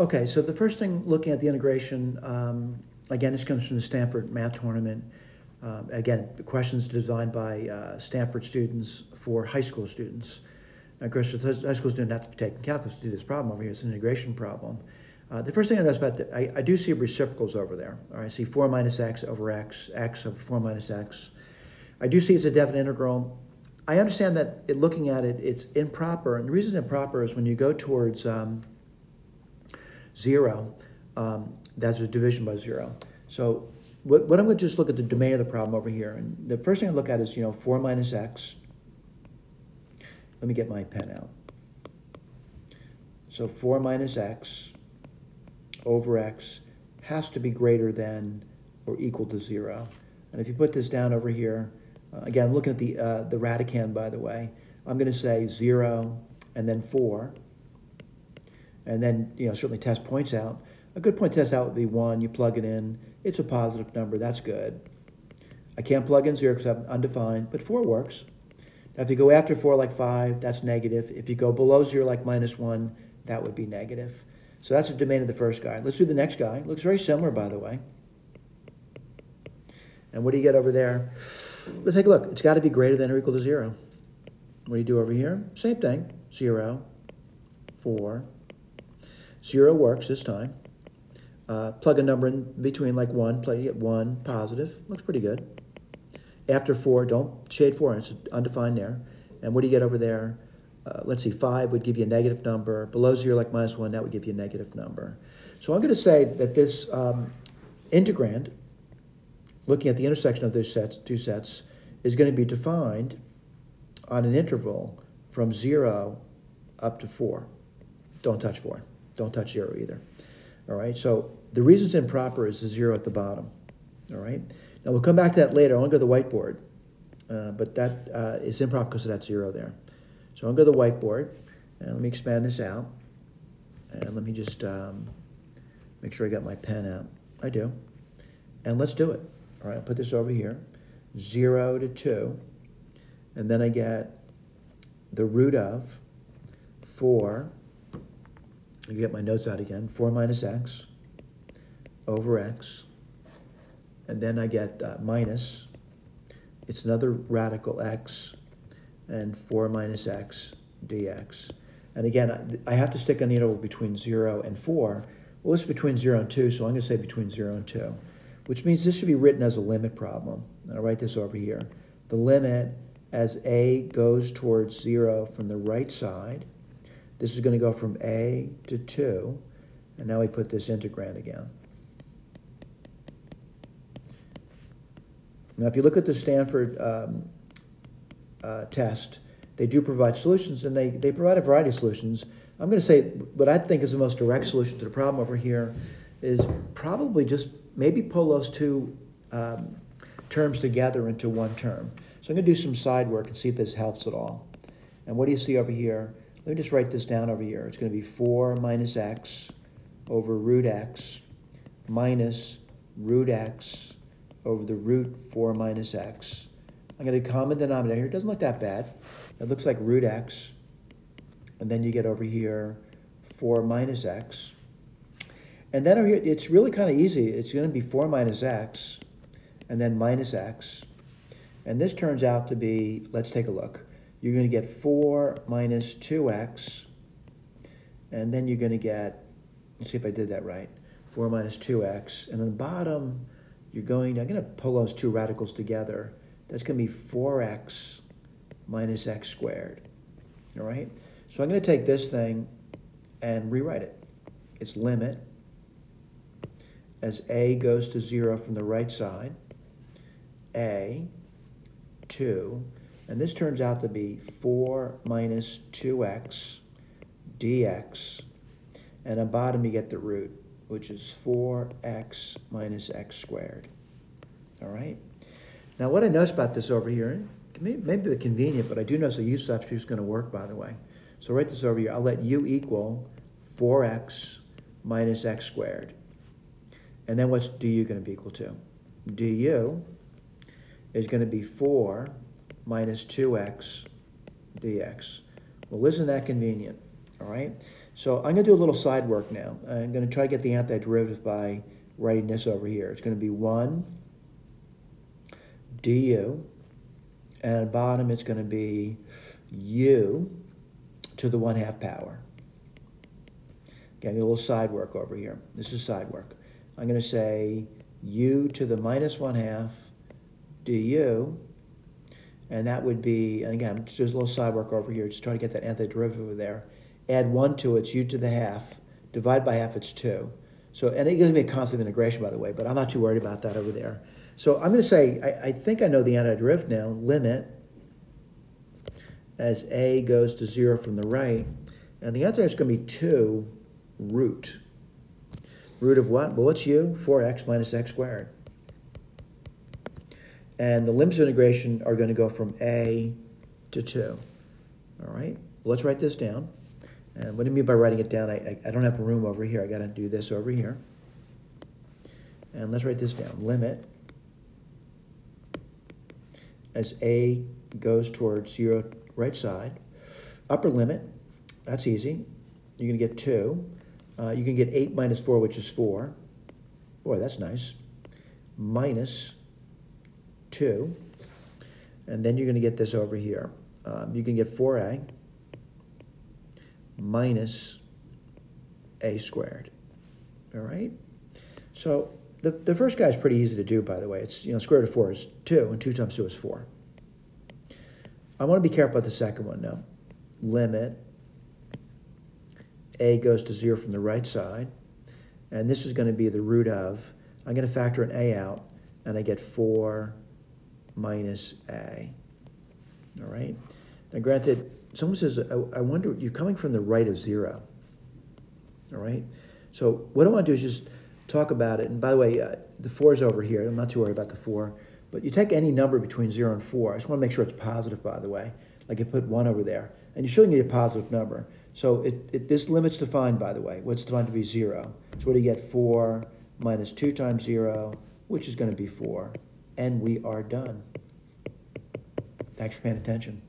Okay, so the first thing, looking at the integration, um, again, this comes from the Stanford Math Tournament. Um, again, questions designed by uh, Stanford students for high school students. Of course, high school students have to be taking calculus to do this problem over here. It's an integration problem. Uh, the first thing I notice about the, I, I, do see reciprocals over there. All right, I see 4 minus x over x, x over 4 minus x. I do see it's a definite integral. I understand that it, looking at it, it's improper. And the reason it's improper is when you go towards um, 0, um, that's a division by 0. So what, what I'm going to just look at the domain of the problem over here. And the first thing I look at is, you know, 4 minus x. Let me get my pen out. So 4 minus x over x has to be greater than or equal to 0. And if you put this down over here, uh, again, looking at the, uh, the radicand, by the way, I'm going to say 0 and then 4. And then, you know, certainly test points out. A good point test out would be 1. You plug it in. It's a positive number. That's good. I can't plug in 0 because I'm undefined, but 4 works. Now, if you go after 4 like 5, that's negative. If you go below 0 like minus 1, that would be negative. So that's the domain of the first guy. Let's do the next guy. Looks very similar, by the way. And what do you get over there? Let's take a look. It's got to be greater than or equal to 0. What do you do over here? Same thing. 0, 4. 0 works this time. Uh, plug a number in between like 1. Play, you get 1, positive. Looks pretty good. After 4, don't shade 4. It's undefined there. And what do you get over there? Uh, let's see, 5 would give you a negative number. Below 0, like minus 1, that would give you a negative number. So I'm going to say that this um, integrand, looking at the intersection of those sets, two sets, is going to be defined on an interval from 0 up to 4. Don't touch 4. Don't touch 0 either. All right, so the reason it's improper is the 0 at the bottom. All right, now we'll come back to that later. I want to go to the whiteboard, uh, but that uh, is improper because of that 0 there. So I'll go to the whiteboard, and let me expand this out. And let me just um, make sure I got my pen out. I do. And let's do it. All right, I'll put this over here. 0 to 2. And then I get the root of 4. I get my notes out again. 4 minus x over x. And then I get uh, minus. It's another radical x and 4 minus x dx. And again, I have to stick an interval between 0 and 4. Well, it's between 0 and 2, so I'm going to say between 0 and 2, which means this should be written as a limit problem. And I'll write this over here. The limit as a goes towards 0 from the right side. This is going to go from a to 2. And now we put this integrand again. Now, if you look at the Stanford um, uh, test, they do provide solutions, and they, they provide a variety of solutions. I'm going to say what I think is the most direct solution to the problem over here is probably just maybe pull those two um, terms together into one term. So I'm going to do some side work and see if this helps at all. And what do you see over here? Let me just write this down over here. It's going to be 4 minus x over root x minus root x over the root 4 minus x I'm going to common denominator here. It doesn't look that bad. It looks like root x. And then you get over here 4 minus x. And then over here, it's really kind of easy. It's going to be 4 minus x and then minus x. And this turns out to be, let's take a look. You're going to get 4 minus 2x. And then you're going to get, let's see if I did that right, 4 minus 2x. And on the bottom, you're going, to, I'm going to pull those two radicals together. That's going to be 4x minus x squared. All right? So I'm going to take this thing and rewrite it. Its limit as a goes to 0 from the right side, a, 2, and this turns out to be 4 minus 2x dx, and on bottom you get the root, which is 4x minus x squared. All right? Now, what I notice about this over here, maybe be convenient, but I do notice the u substitute is going to work, by the way. So write this over here. I'll let u equal 4x minus x squared. And then what's du going to be equal to? du is going to be 4 minus 2x dx. Well, isn't that convenient? All right? So I'm gonna do a little side work now. I'm gonna try to get the antiderivative by writing this over here. It's gonna be one du, and at bottom it's gonna be u to the one half power. Again, a little side work over here. This is side work. I'm gonna say u to the minus one half du, and that would be, and again, just a little side work over here, just trying to get that antiderivative over there add one to it, it's u to the half, divide by half, it's two. So, and it gives me a constant integration, by the way, but I'm not too worried about that over there. So I'm going to say, I, I think I know the antiderivative now, limit as a goes to zero from the right, and the answer is going to be two root. Root of what? Well, what's u? 4x minus x squared. And the limits of integration are going to go from a to 2. All right, well, let's write this down. And what do you mean by writing it down? I, I, I don't have room over here. I got to do this over here. And let's write this down. Limit as a goes towards zero right side. Upper limit, that's easy. You're going to get 2. Uh, you can get 8 minus 4, which is 4. Boy, that's nice. Minus 2. And then you're going to get this over here. Um, you can get 4a minus a squared. All right? So the, the first guy is pretty easy to do, by the way. It's, you know, square root of 4 is 2, and 2 times 2 is 4. I want to be careful about the second one now. Limit a goes to 0 from the right side, and this is going to be the root of, I'm going to factor an a out, and I get 4 minus a. All right? Now, granted, someone says, I, I wonder, you're coming from the right of zero. All right? So what I want to do is just talk about it. And by the way, uh, the four is over here. I'm not too worried about the four. But you take any number between zero and four. I just want to make sure it's positive, by the way. Like you put one over there. And you're showing me a positive number. So it, it, this limit's defined, by the way. What's defined to be zero? So what do you get? Four minus two times zero, which is going to be four. And we are done. Thanks for paying attention.